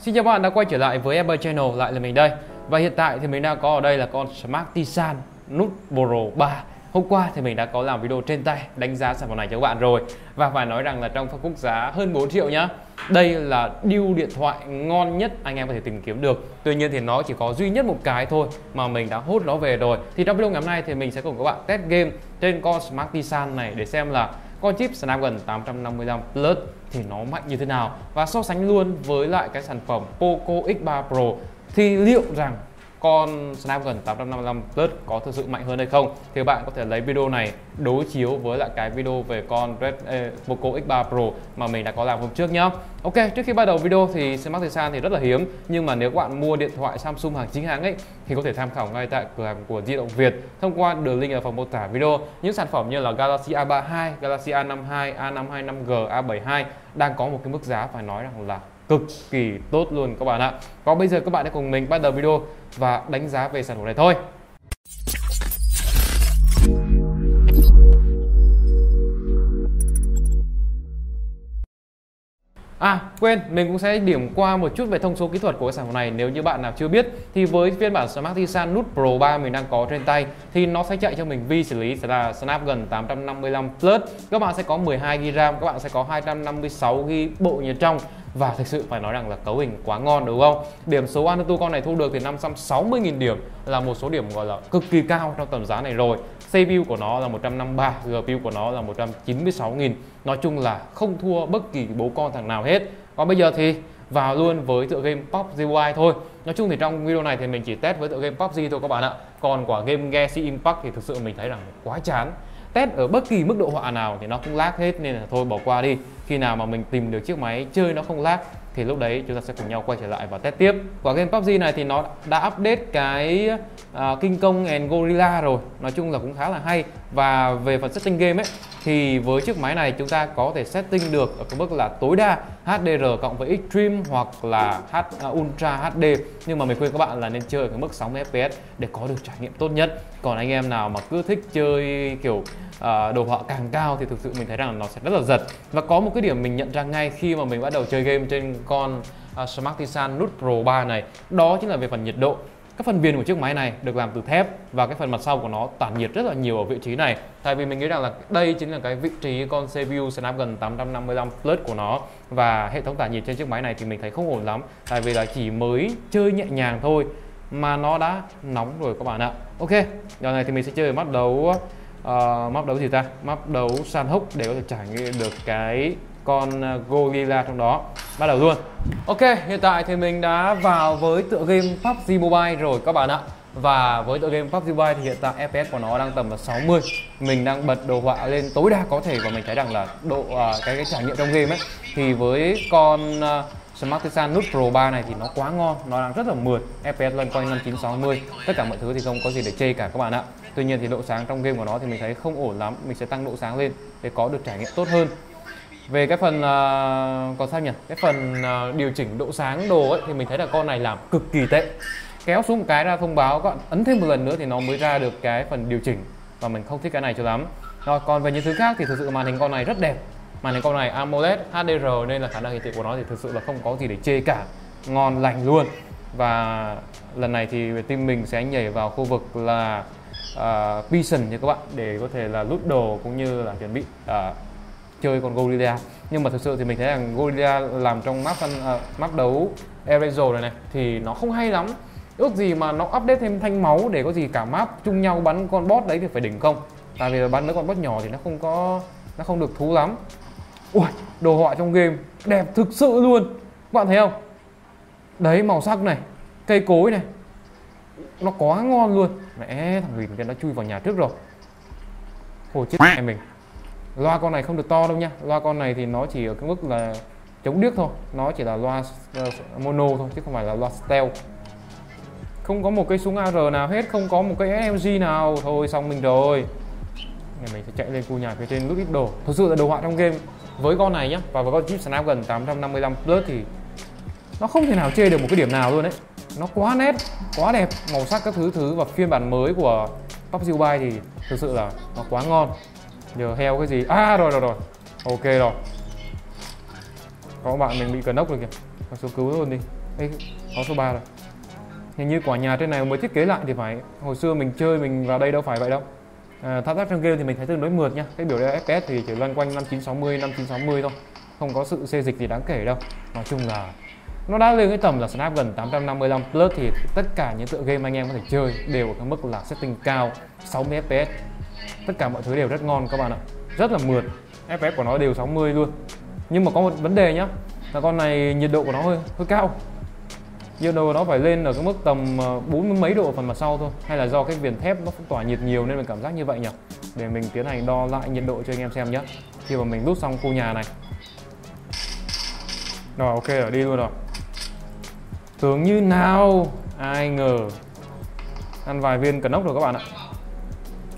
Xin chào các bạn đã quay trở lại với Ever Channel, lại là mình đây. Và hiện tại thì mình đang có ở đây là con Smart Tisan Nút Pro 3 Hôm qua thì mình đã có làm video trên tay đánh giá sản phẩm này cho các bạn rồi. Và phải nói rằng là trong phân khúc giá hơn 4 triệu nhá Đây là deal điện thoại ngon nhất anh em có thể tìm kiếm được. Tuy nhiên thì nó chỉ có duy nhất một cái thôi mà mình đã hốt nó về rồi. Thì trong video ngày hôm nay thì mình sẽ cùng các bạn test game trên con Smart Tisan này để xem là con chip Snapdragon 855 Plus thì nó mạnh như thế nào? Và so sánh luôn với lại cái sản phẩm Poco X3 Pro thì liệu rằng con Snapdragon 855 Plus có thực sự mạnh hơn hay không? Thì bạn có thể lấy video này đối chiếu với lại cái video về con Red eh, Poco X3 Pro mà mình đã có làm hôm trước nhá. Ok trước khi bắt đầu video thì Smart Tisan thì rất là hiếm nhưng mà nếu các bạn mua điện thoại Samsung hàng chính hãng ấy thì có thể tham khảo ngay tại cửa hàng của Di động Việt thông qua đường link ở phần mô tả video. Những sản phẩm như là Galaxy A32, Galaxy A52, A525G, A72 đang có một cái mức giá phải nói rằng là cực kỳ tốt luôn các bạn ạ. Còn bây giờ các bạn hãy cùng mình bắt đầu video và đánh giá về sản phẩm này thôi. À quên, mình cũng sẽ điểm qua một chút về thông số kỹ thuật của cái sản phẩm này nếu như bạn nào chưa biết thì với phiên bản Smart Tisan Nút Pro 3 mình đang có trên tay thì nó sẽ chạy cho mình vi xử lý sẽ là Snapdragon 855 Plus các bạn sẽ có 12GB RAM, các bạn sẽ có 256GB bộ nhớ trong và thực sự phải nói rằng là cấu hình quá ngon đúng không? Điểm số Anatu con này thu được thì 560.000 điểm là một số điểm gọi là cực kỳ cao trong tầm giá này rồi. CPU của nó là 153, GPU của nó là 196.000. Nói chung là không thua bất kỳ bố con thằng nào hết. Còn bây giờ thì vào luôn với tựa game PUBG Mobile thôi. Nói chung thì trong video này thì mình chỉ test với tựa game PUBG thôi các bạn ạ. Còn quả game Genshin Impact thì thực sự mình thấy rằng quá chán test ở bất kỳ mức độ họa nào thì nó cũng lag hết nên là thôi bỏ qua đi. Khi nào mà mình tìm được chiếc máy chơi nó không lag thì lúc đấy chúng ta sẽ cùng nhau quay trở lại và test tiếp. Quả game PUBG này thì nó đã update cái uh, King Kong and Gorilla rồi. Nói chung là cũng khá là hay và về phần setting game ấy thì với chiếc máy này chúng ta có thể setting được ở cái mức là tối đa HDR cộng với Extreme hoặc là H, uh, Ultra HD nhưng mà mình khuyên các bạn là nên chơi ở cái mức 60 fps để có được trải nghiệm tốt nhất. Còn anh em nào mà cứ thích chơi kiểu uh, đồ họa càng cao thì thực sự mình thấy rằng nó sẽ rất là giật. Và có một cái điểm mình nhận ra ngay khi mà mình bắt đầu chơi game trên con uh, Smart Tisan Nút Pro 3 này đó chính là về phần nhiệt độ các phần viền của chiếc máy này được làm từ thép và cái phần mặt sau của nó tản nhiệt rất là nhiều ở vị trí này. Tại vì mình nghĩ rằng là đây chính là cái vị trí con CPU Snapdragon 855 Plus của nó. Và hệ thống tản nhiệt trên chiếc máy này thì mình thấy không ổn lắm. Tại vì là chỉ mới chơi nhẹ nhàng thôi mà nó đã nóng rồi các bạn ạ. Ok giờ này thì mình sẽ chơi mắt đấu uh, map đấu gì ta? Map đấu san hốc để có thể trải nghiệm được cái con à, Gorilla trong đó. Bắt đầu luôn. Ok hiện tại thì mình đã vào với tựa game PUBG Mobile rồi các bạn ạ. Và với tựa game PUBG Mobile thì hiện tại FPS của nó đang tầm là 60 mình đang bật đồ họa lên tối đa có thể và mình thấy rằng là độ uh, cái, cái trải nghiệm trong game ấy thì với con uh, Smart Tisan Nút Pro 3 này thì nó quá ngon nó đang rất là mượt. FPS lên quanh 5960 tất cả mọi thứ thì không có gì để chê cả các bạn ạ. Tuy nhiên thì độ sáng trong game của nó thì mình thấy không ổn lắm mình sẽ tăng độ sáng lên để có được trải nghiệm tốt hơn về cái phần uh, còn sao nhỉ? Cái phần uh, điều chỉnh độ sáng đồ ấy thì mình thấy là con này làm cực kỳ tệ. Kéo xuống một cái ra thông báo các bạn ấn thêm một lần nữa thì nó mới ra được cái phần điều chỉnh. Và mình không thích cái này cho lắm. Rồi còn về những thứ khác thì thực sự màn hình con này rất đẹp. Màn hình con này AMOLED HDR nên là khả năng hiển thị của nó thì thực sự là không có gì để chê cả. Ngon lành luôn. Và lần này thì team mình sẽ nhảy vào khu vực là uh, Vision nha các bạn để có thể là lút đồ cũng như là chuẩn bị uh, chơi con Gorilla. Nhưng mà thực sự thì mình thấy rằng Gorilla làm trong map uh, map đấu Erasal này này thì nó không hay lắm. Ước gì mà nó update thêm thanh máu để có gì cả map chung nhau bắn con boss đấy thì phải đỉnh không? Tại vì bắn mấy con boss nhỏ thì nó không có nó không được thú lắm. Ui đồ họa trong game đẹp thực sự luôn. Các bạn thấy không? Đấy màu sắc này cây cối này nó quá ngon luôn. Mẹ thằng Huyền kia nó chui vào nhà trước rồi. Ôi chết mẹ mình loa con này không được to đâu nha loa con này thì nó chỉ ở cái mức là chống điếc thôi. Nó chỉ là loa uh, mono thôi chứ không phải là loa stereo. không có một cây súng AR nào hết không có một cây SMG nào. Thôi xong mình rồi. Này mình sẽ chạy lên khu nhà phía trên lúc ít đồ. Thực sự là đồ họa trong game. Với con này nhá và với con chip Snapdragon 855 Plus thì nó không thể nào chê được một cái điểm nào luôn đấy. Nó quá nét quá đẹp. Màu sắc các thứ thứ và phiên bản mới của PUBG Mobile thì thực sự là nó quá ngon nhờ heo cái gì? À rồi rồi rồi. Ok rồi. Có bạn mình bị cờ nốc rồi kìa. Xuống cứu luôn đi. Ê, có số 3 rồi. Hình như quả nhà trên này mới thiết kế lại thì phải hồi xưa mình chơi mình vào đây đâu phải vậy đâu. À, thao tác trong game thì mình thấy tương đối mượt nha. Cái biểu đồ FPS thì chỉ loanh quanh 5960 5960 thôi. Không có sự xê dịch gì đáng kể đâu. Nói chung là nó đã lên cái tầm là Snapdragon 855 Plus thì tất cả những tựa game anh em có thể chơi đều ở cái mức là setting cao 60 FPS tất cả mọi thứ đều rất ngon các bạn ạ. Rất là mượt. FF của nó đều 60 luôn. Nhưng mà có một vấn đề nhá, là con này nhiệt độ của nó hơi hơi cao. Nhiệt độ nó phải lên ở cái mức tầm ờ, bốn mấy độ phần mặt sau thôi, hay là do cái viền thép nó tỏa nhiệt nhiều nên mình cảm giác như vậy nhỉ? Để mình tiến hành đo lại nhiệt độ cho anh em xem nhé khi mà mình rút xong khu nhà này. Rồi, ok rồi, đi luôn rồi. Tưởng như nào? Ai ngờ. Ăn vài viên cần ốc rồi các bạn ạ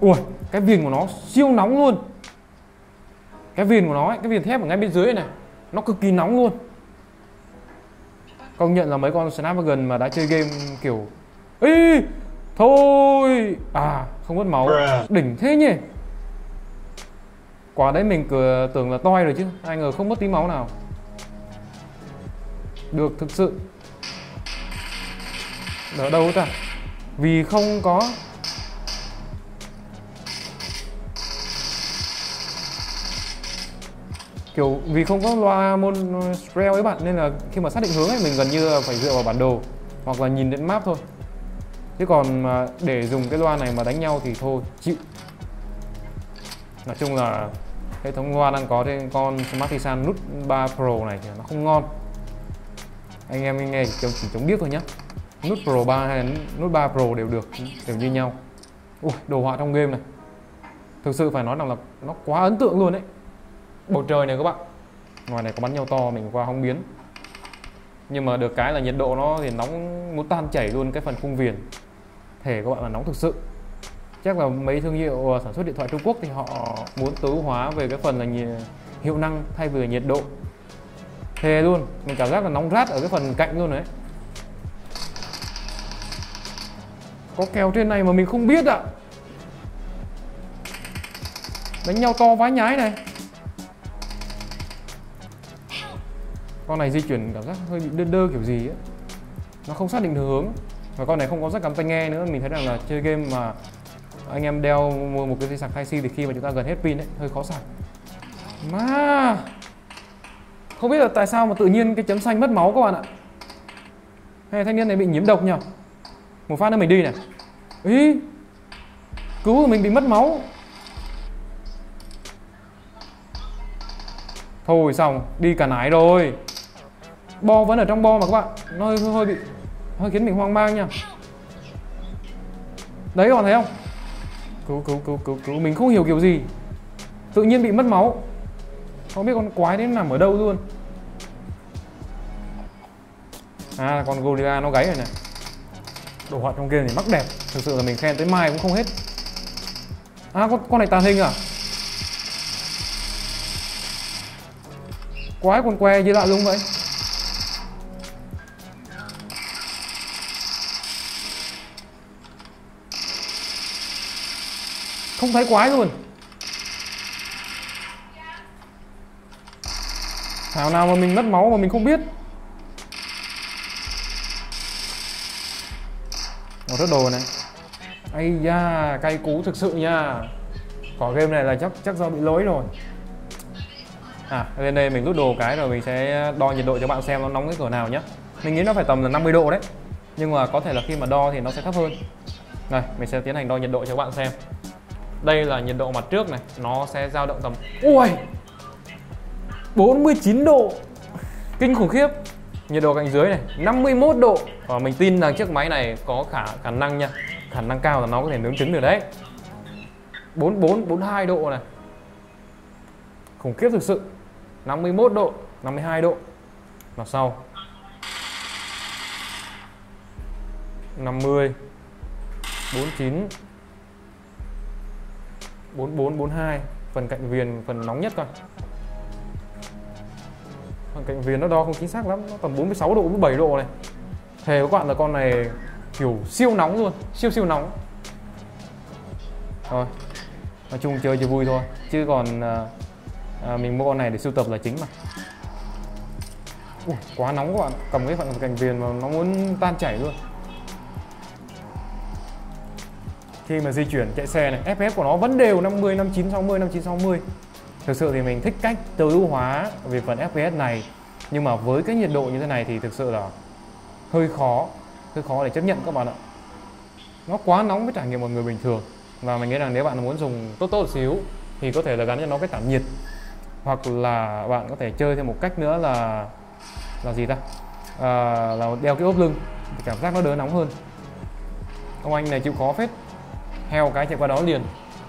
ui cái viền của nó siêu nóng luôn. Cái viền của nó ấy, cái viền thép ở ngay bên dưới này nó cực kỳ nóng luôn. Công nhận là mấy con Snapdragon mà đã chơi game kiểu Ê, thôi. À không mất máu. Đỉnh thế nhỉ? Quả đấy mình cửa tưởng là toi rồi chứ ai ngờ không mất tí máu nào. Được thực sự. Ở đâu ta? Vì không có kiểu vì không có loa môn rail ấy bạn nên là khi mà xác định hướng ấy mình gần như phải dựa vào bản đồ hoặc là nhìn đến map thôi. Chứ còn mà để dùng cái loa này mà đánh nhau thì thôi chịu. Nói chung là hệ thống loa đang có trên con Smart Tisan Note 3 Pro này thì nó không ngon. Anh em nghe chỉ, chỉ chống biết thôi nhá. Note Pro 3 hay là Note 3 Pro đều được đều như nhau. Ui, đồ họa trong game này. Thực sự phải nói rằng là nó quá ấn tượng luôn đấy bầu trời này các bạn. Ngoài này có bắn nhau to mình qua không biến. Nhưng mà được cái là nhiệt độ nó thì nóng muốn tan chảy luôn cái phần khung viền. Thể các bạn là nóng thực sự. Chắc là mấy thương hiệu ờ, sản xuất điện thoại Trung Quốc thì họ muốn tối hóa về cái phần là nhiệt, hiệu năng thay vì nhiệt độ. Thề luôn mình cảm giác là nóng rát ở cái phần cạnh luôn đấy. Có kèo trên này mà mình không biết ạ. À. đánh nhau to vái nhái này. Con này di chuyển cảm giác hơi bị đơ đơ kiểu gì ấy. Nó không xác định được hướng. Và con này không có rất cắm tai nghe nữa. Mình thấy rằng là chơi game mà anh em đeo mua một cái dây sạc Type-C thì khi mà chúng ta gần hết pin ấy, hơi khó sạc mà không biết là tại sao mà tự nhiên cái chấm xanh mất máu các bạn ạ. Hay thanh niên này bị nhiễm độc nhỉ? Một phát nữa mình đi này. Ý! Cứu mình bị mất máu. Thôi xong, đi cả nái rồi bo vẫn ở trong bo mà các bạn. Nó hơi, hơi bị hơi khiến mình hoang mang nha. Đấy các bạn thấy không? Cứu cứu cứu cứu cứu. Mình không hiểu kiểu gì. Tự nhiên bị mất máu. Không biết con quái đến nằm ở đâu luôn. À con Gorilla nó gáy rồi này. Đồ họa trong game thì mắc đẹp. Thực sự là mình khen tới mai cũng không hết. À con con này tàn hình à? Quái con que gì lạ luôn vậy. Không thấy quái luôn. Thảo nào mà mình mất máu mà mình không biết. Một rất đồ này. Ây da, cay cú thực sự nha. Cỏ game này là chắc chắc do bị lỗi rồi. À lên đây mình rút đồ cái rồi mình sẽ đo nhiệt độ cho bạn xem nó nóng cái cửa nào nhé mình nghĩ nó phải tầm là 50 độ đấy. Nhưng mà có thể là khi mà đo thì nó sẽ thấp hơn. Này, mình sẽ tiến hành đo nhiệt độ cho bạn xem đây là nhiệt độ mặt trước này, nó sẽ dao động tầm, ui 49 độ. Kinh khủng khiếp. Nhiệt độ cạnh dưới này 51 độ. Và mình tin rằng chiếc máy này có khả khả năng nha, khả năng cao là nó có thể nướng trứng được đấy. 44 42 độ này. Khủng khiếp thực sự. 51 độ 52 độ. Là sau. 50 49 44 42 phần cạnh viền phần nóng nhất coi. Phần cạnh viền nó đo không chính xác lắm nó tầm 46 độ 47 độ này. Thề các bạn là con này kiểu siêu nóng luôn siêu siêu nóng. Thôi nói chung chơi cho vui thôi chứ còn à, à, mình mua con này để sưu tập là chính mà. Ui, quá nóng các bạn cầm cái phần cạnh viền mà nó muốn tan chảy luôn. Khi mà di chuyển chạy xe này FPS của nó vẫn đều 50 59 60 59 60 thực sự thì mình thích cách tối ưu hóa về phần FPS này. Nhưng mà với cái nhiệt độ như thế này thì thực sự là hơi khó hơi khó để chấp nhận các bạn ạ. Nó quá nóng với trải nghiệm một người bình thường. Và mình nghĩ rằng nếu bạn muốn dùng tốt tốt một xíu thì có thể là gắn cho nó cái tản nhiệt. Hoặc là bạn có thể chơi thêm một cách nữa là là gì ta? À, là đeo cái ốp lưng cảm giác nó đỡ nóng hơn. Ông anh này chịu khó phết heo cái chạy qua đó liền.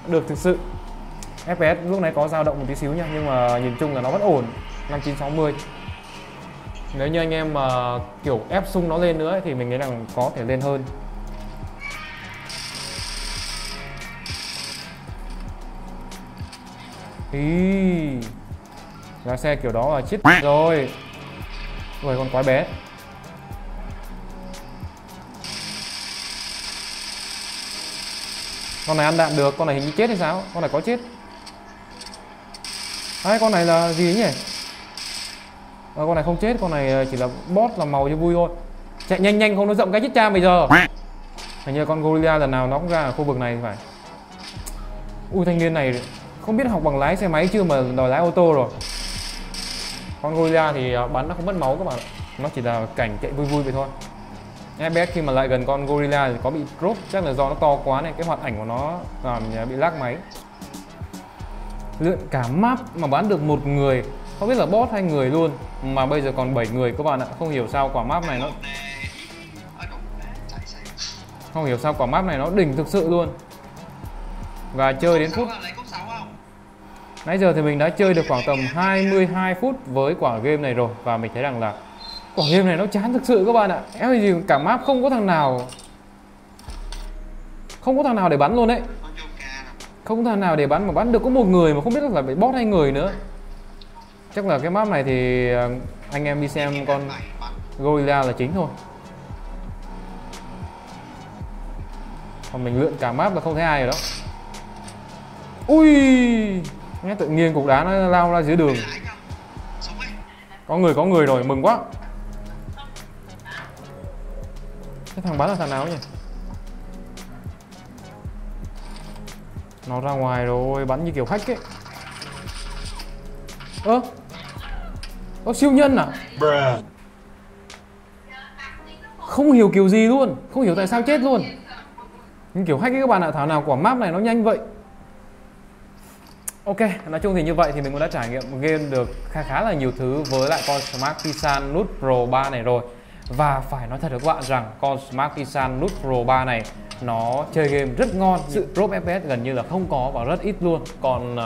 Được thực sự. FPS lúc này có dao động một tí xíu nha, nhưng mà nhìn chung là nó vẫn ổn. 5960 nếu như anh em mà, kiểu, ép sung nó lên nữa thì mình nghĩ rằng có thể lên hơn. Ý. Lái xe kiểu đó là chết rồi. Ui, con quái bé. Con này ăn đạn được, con này hình như chết hay sao? Con này có chết. Hai con này là gì nhỉ? À, con này không chết, con này ờ, chỉ là boss làm màu cho vui thôi. Chạy nhanh nhanh không nó rộng cái chết cha bây giờ. Hình như con gorilla lần nào nó cũng ra ở khu vực này phải. Ui thanh niên này không biết học bằng lái xe máy chưa mà đòi lái ô tô rồi. Con gorilla thì ờ, bắn nó không mất máu các bạn nó chỉ là cảnh chạy vui vui vậy thôi. FPS khi mà lại gần con gorilla thì có bị drop, chắc là do nó to quá này cái hoạt ảnh của nó làm bị lag máy. Lượn cả map mà bán được một người, không biết là bot hay người luôn, mà bây giờ còn 7 người, các bạn ạ, không hiểu sao quả map này nó không hiểu sao quả map này nó đỉnh thực sự luôn. Và chơi đến phút Nãy giờ thì mình đã chơi được khoảng tầm 22 phút với quả game này rồi, Và mình thấy rằng là quả game này nó chán thực sự các bạn ạ. Em gì cả map không có thằng nào Không có thằng nào để bắn luôn đấy. Không có thằng nào để bắn mà bắn được có một người mà không biết là phải bot hay người nữa. Chắc là cái map này thì ờ, anh em đi xem con Gorilla là chính thôi. Còn mình lượn cả map là không thấy ai rồi đó. Ui! Nghe tự nhiên cục đá nó lao ra dưới đường. Có người có người rồi, mừng quá. Cái thằng bắn là thằng nào nhỉ? Nó ra ngoài rồi bắn như kiểu khách ấy. Ơ ơ siêu nhân à? Không hiểu kiểu gì luôn không hiểu tại sao chết luôn. Nhưng kiểu hack ấy các bạn ạ thảo nào quả map này nó nhanh vậy. Ok, nói chung thì như vậy thì mình cũng đã trải nghiệm game được khá khá là nhiều thứ với lại con Smart Pisan Nut Pro 3 này rồi. Và phải nói thật với các bạn rằng con Smart Kisan Note Pro 3 này nó chơi game rất ngon Sự drop FPS gần như là không có và rất ít luôn. Còn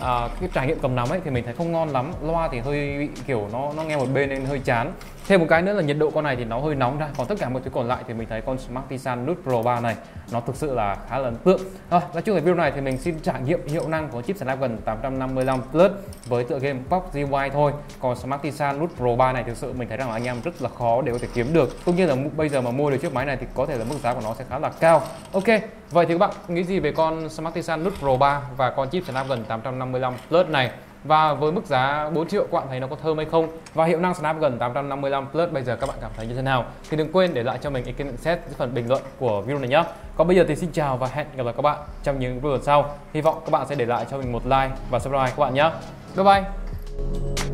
à, cái trải nghiệm cầm nắm ấy thì mình thấy không ngon lắm Loa thì hơi bị kiểu nó nó nghe một bên nên hơi chán. Thêm một cái nữa là nhiệt độ con này thì nó hơi nóng ra. Còn tất cả mọi thứ còn lại thì mình thấy con Smart Tisan Note Pro 3 này Nó thực sự là khá là ấn tượng. Rồi, nói chung là video này thì mình xin trải nghiệm hiệu năng của chip Snapdragon 855 Plus Với tựa game PUBG Mobile thôi. Còn Smart Tisan Note Pro 3 này thực sự mình thấy rằng là anh em rất là khó để có thể kiếm được. Tuy nhiên là bây giờ mà mua được chiếc máy này thì có thể là mức giá của nó sẽ khá là cao. Ok, vậy thì các bạn nghĩ gì về con Smart Tisan Note Pro 3 và con chip Snapdragon 855 Plus này? Và với mức giá 4 triệu, các bạn thấy nó có thơm hay không? Và hiệu năng Snapdragon 855 Plus, bây giờ các bạn cảm thấy như thế nào? Thì đừng quên để lại cho mình ý kiến nhận xét dưới phần bình luận của video này nhé. Còn bây giờ thì xin chào và hẹn gặp lại các bạn trong những video sau. Hy vọng các bạn sẽ để lại cho mình một like và subscribe các bạn nhé. Bye bye!